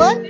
one?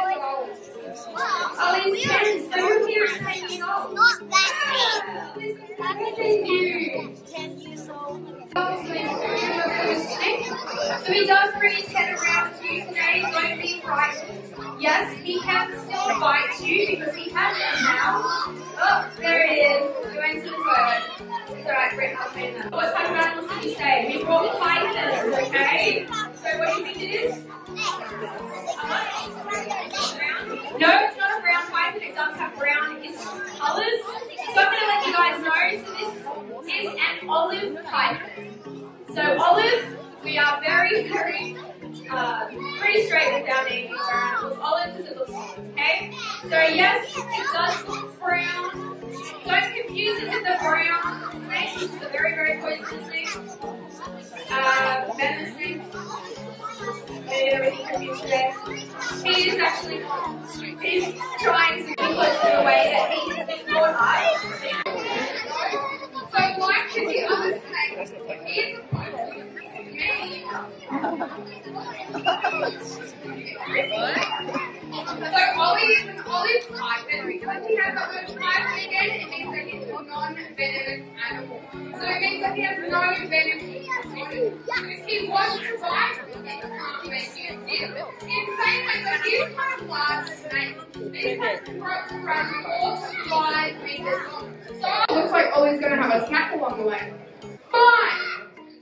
Ollie's around 10 years old. Ollie's 10, so your here is 10 years old. Not that big. Look you. Ten years old. So he does bring his head around to you today, don't be frightened. Yes, he can still bite you because he has them now. Oh, there it is. Going to the toilet. It's alright, Brett, I'll say that. What type of animals did you say? We brought pythons, okay? So what do you think it is? No, it's not a brown python. It does have brownish colours. So I'm going to let you guys know. So this is an olive python. So olive, we are very, very, uh, pretty straight with our naming our animals. Olive because it looks okay? So yes, it does look brown. Don't confuse it with the brown snake, which is a very, very poisonous snake. Uh, venomous snake. Today. He is actually he's trying to be put in a way that he more high. So Ollie is an olive python because he has a olive python again, it means that he's a non-venomous animal. So it means that he has no venom in. If he wants to bite, he can't make you feel. In saying that, these kind of large snakes, these grow to around four to five meters long. So it looks like Ollie's going to have a snack along the way. Fine.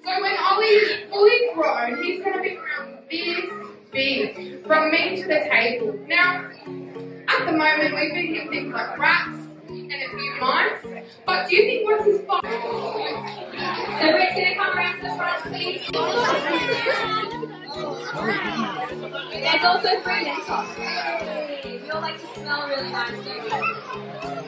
So when Ollie fully grown, he's going to be around this big, from me to the table. Now, at the moment, we feed him things like rats and a few mice. But do you think once he's five? So Brett's going to come around to the front, please. There's also fruit and top. We all like to smell really nice?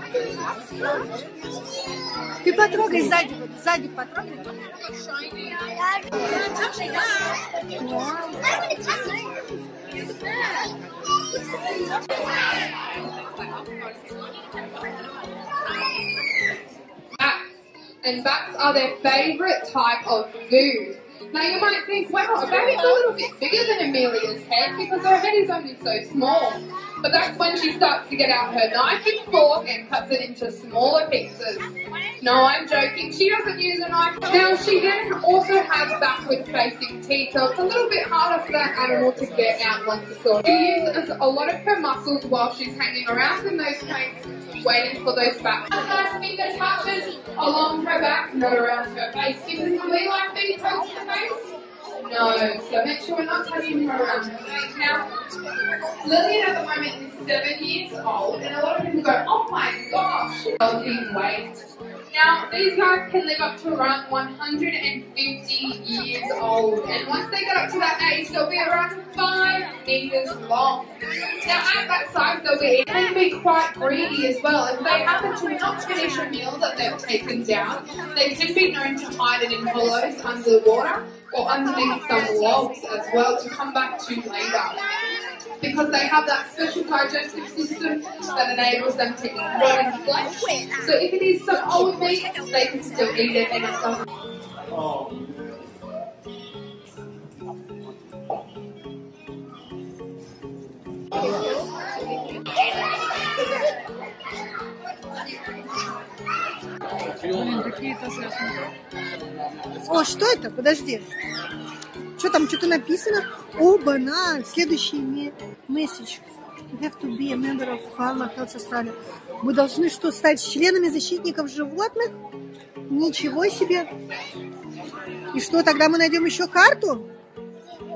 Ты потрогай сзади, вот сзади потрогай. bats. And bats are their favourite type of food. Now you might think, wow, a baby's a little bit bigger than Amelia's head because her head is only so small. But that's when she starts to get out her knife and fork and cuts it into smaller pieces. No, I'm joking. She doesn't use a knife. Now she then also has backward facing teeth, so it's a little bit harder for that animal to get out once it's sorted. She uses a lot of her muscles while she's hanging around in those crates, waiting for those back. Nice finger touches along her back, not around her face. Because do we like poked in the face? No, so make sure we're not touching her around her face. Now, Lillian at the moment is seven years old, and a lot of people go, oh my gosh, healthy weight. Now, these guys can live up to around 150 years old, and once they get up to that age, they'll be around 5 meters long. Now, at that size, they'll be, they can be quite greedy as well. If they happen to not finish a meal that they've taken down, they can be known to hide it in hollows under the water or underneath some logs as well to come back to later because they have that special digestive system that enables them to eat rotten flesh. So if it is some old meat, they can still eat it and it doesn't. Блин, какие тоже я смотрю. О, что это? Подожди. Что там, что-то написано? Оба-на! Следующий ме- месседж. You have to be a member of Farmer Health Australia. Мы должны что, стать членами защитников животных? Ничего себе! И что, тогда мы найдем еще карту?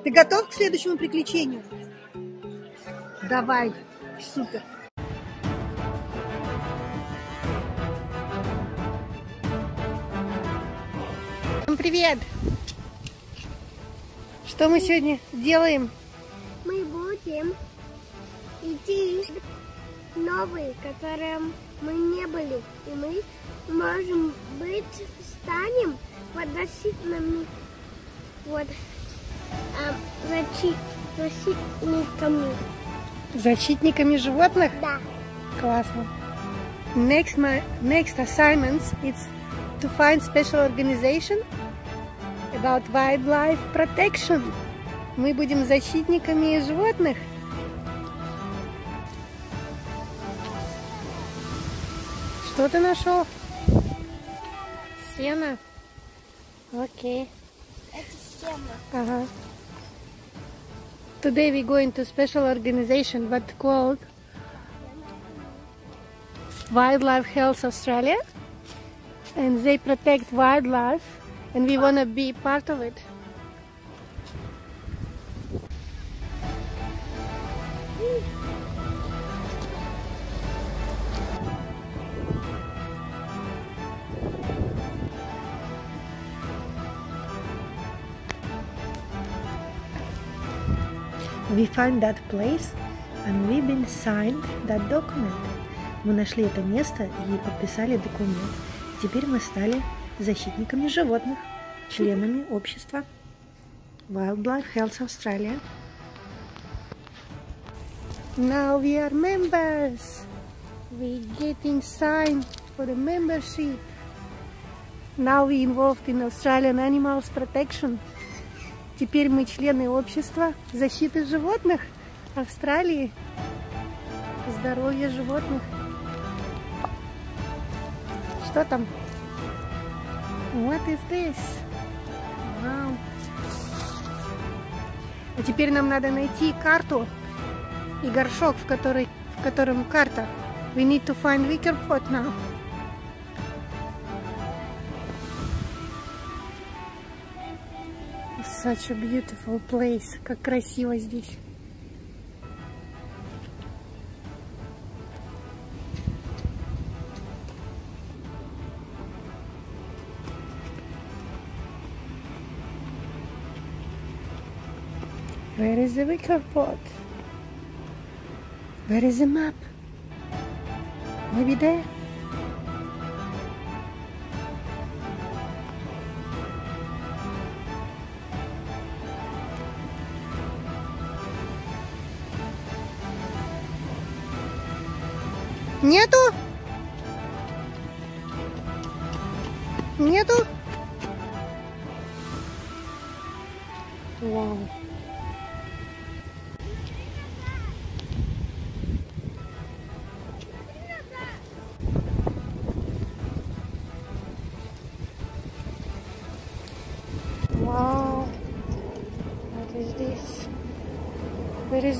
Ты готов к следующему приключению? Давай, супер. Привет! Что мы сегодня делаем? Мы будем идти новые, которые мы не были. И мы, можем быть, станем подзащитными вот, а, защи- защитниками. Защитниками животных? Да. Классно. Next, my, next assignments is to find special organization about wildlife protection. Мы будем защитниками животных. Что ты нашел? Сено? Окей. Это. Ага. Today we go into special organization what called Wildlife Health Australia and they protect wildlife and we want to be part of it. We find that place and we've been signed that document. Мы нашли это место и подписали документ. Теперь мы стали защитниками животных, членами общества Wildlife Health Australia. Now we are members. We getting signed for the membership. Now we involved in Australian Animals Protection. Теперь мы члены общества защиты животных Австралии. Здоровье животных. Что там? What is this? Вау. А теперь нам надо найти карту и горшок, в, который, в котором карта. We need to find wicker pot now. Such a beautiful place. Как красиво здесь. is the wicker pot? Where is the map? Maybe there? Нету? Нету?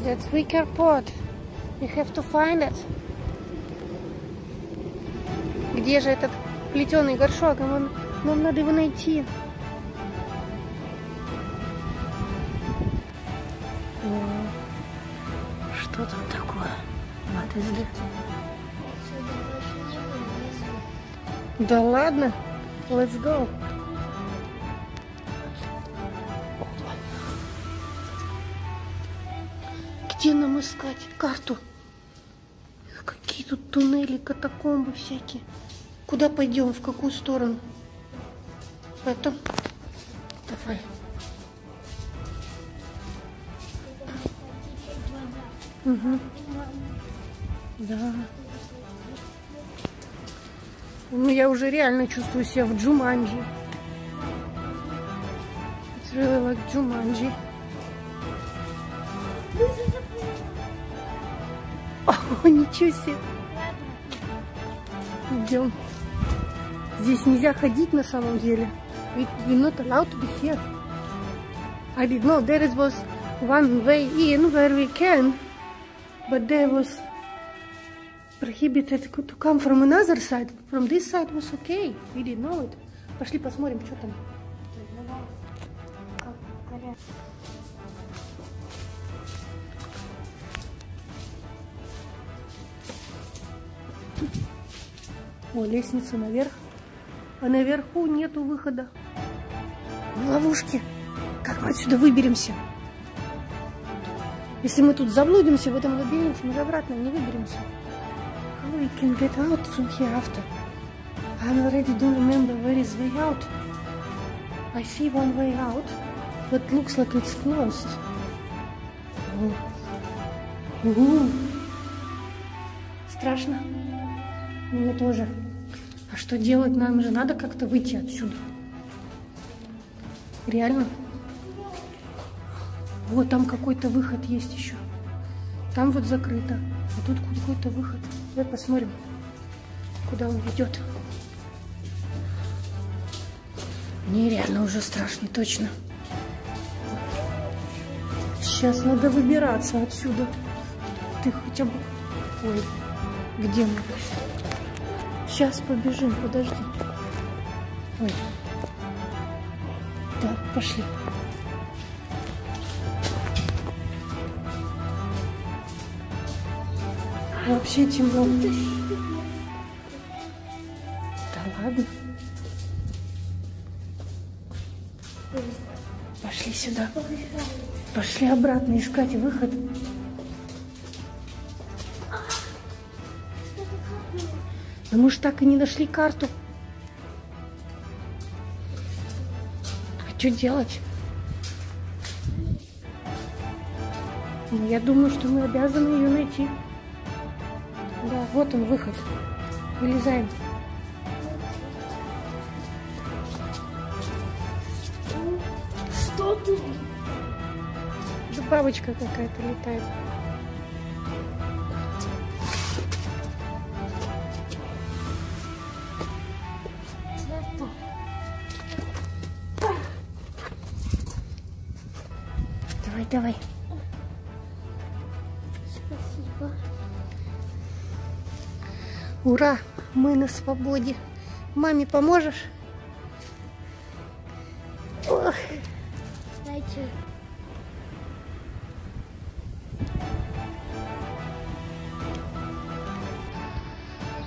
Where is that wicker pot? You have to find it. Где же этот плетеный горшок? Нам, нам надо его найти. О, Что там такое? What is that? Да ладно. Let's go. Карту? Какие тут туннели, катакомбы всякие. Куда пойдем? В какую сторону? В эту? Давай. Угу. Да. Ну, я уже реально чувствую себя в Джуманджи. It's really like Джуманджи. О, ничего себе. Идем. Здесь нельзя ходить на самом деле. We, we're not allowed to be here. I didn't know there was one way in where we can, but there was prohibited to come from another side. From this side was okay. We didn't know it. Пошли посмотрим, что там. О, лестница наверх. А наверху нету выхода. В ловушке. Как мы отсюда выберемся? Если мы тут заблудимся в этом лабиринте, мы же обратно не выберемся. How we can get out from here after? I already don't remember where is way out. I see one way out, but looks like it's closed. Угу. Страшно. Мне тоже. А что делать? Нам же надо как-то выйти отсюда. Реально? Вот там какой-то выход есть еще. Там вот закрыто. А тут какой-то выход. Давай посмотрим, куда он ведет. Мне реально уже страшно, точно. Сейчас надо выбираться отсюда. Ты хотя бы... Ой, где мы? Сейчас побежим, подожди. Ой. Так, пошли. Вообще темно. Да ладно. Пошли сюда. Пошли обратно искать выход. Но мы же так и не нашли карту. А что делать? Ну, я думаю, что мы обязаны ее найти. Да, вот он выход. Вылезаем. Что тут? Да бабочка какая-то летает. Давай, давай. Спасибо. Ура! Мы на свободе. Маме поможешь? Ох, Дайте.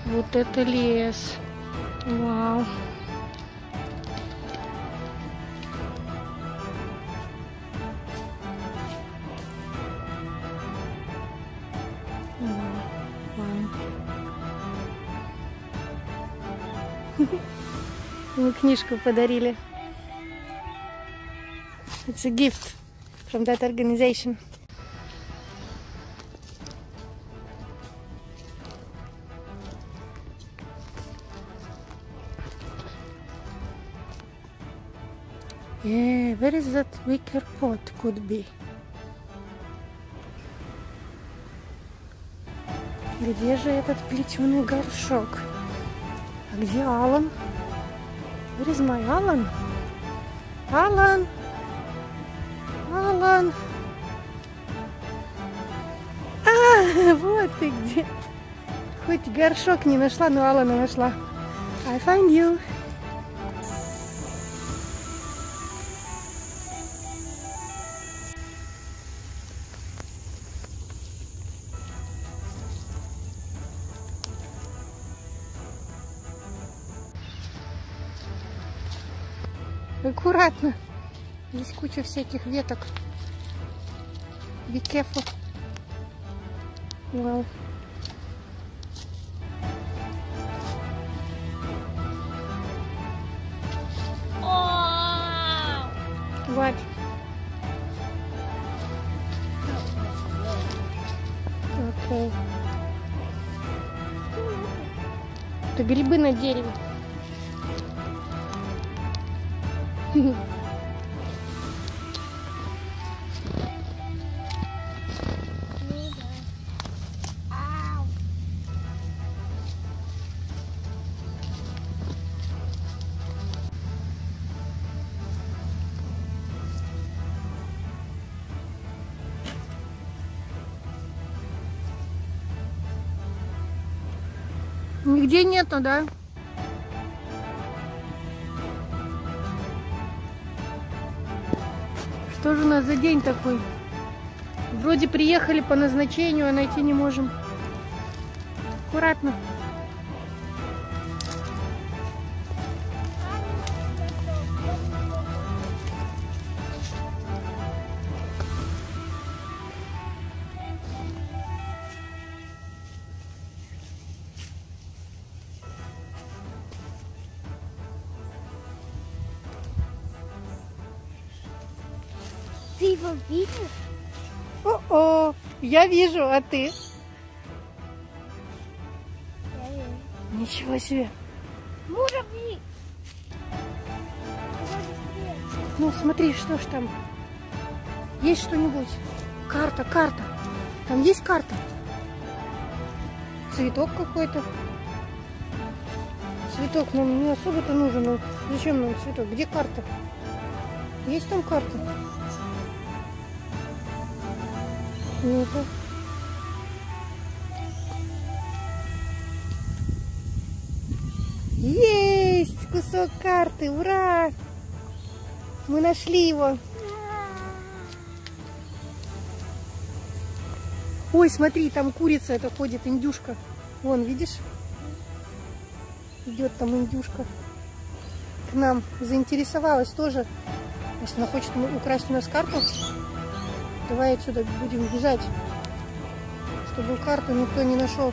вот это лес. Мы книжку подарили. It's a gift from that organization. Yeah, where is that wicker pot could be? Где же этот плетеный горшок? А где Алан? Where is my Alan? Алан! Алан! А, вот ты где. Хоть горшок не нашла, но Алана нашла. I find you. Аккуратно. Здесь куча всяких веток. Be careful. What? Окей. Это грибы на дереве. Нигде нету, да? Что же у нас за день такой? Вроде приехали по назначению, а найти не можем. Аккуратно. Видишь? О-о, я вижу, а ты? Я вижу. Ничего себе. Муравьи! Ну, смотри, что ж там. Есть что-нибудь? Карта, карта. Там есть карта? Цветок какой-то. Цветок нам не особо-то нужен. но Зачем нам цветок? Где карта? Есть там карта? Ну-ка. Есть кусок карты! Ура! Мы нашли его. Ой, смотри, там курица это ходит, индюшка. Вон, видишь? Идет там индюшка. К нам заинтересовалась тоже. Может, она хочет украсть у нас карту? Давай отсюда будем бежать, чтобы карту никто не нашел.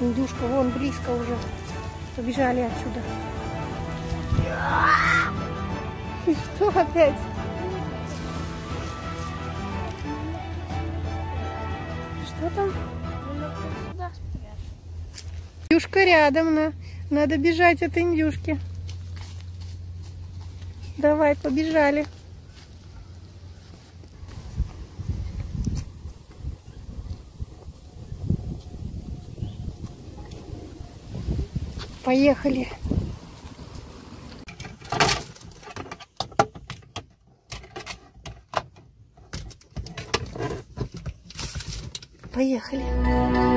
Индюшка вон близко уже. Побежали отсюда. Что опять? Что там? Индюшка рядом, на. Надо бежать от индюшки. Давай, побежали. Поехали. Поехали.